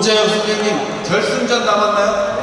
문재영 선생님 결승전 남았나요?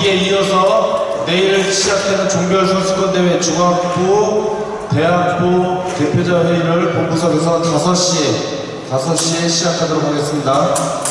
경기에 이어서 내일 시작되는 종별선수권 대회 중학부, 대학부 대표자 회의를 본부석에서 5시에 5시에 시작하도록 하겠습니다.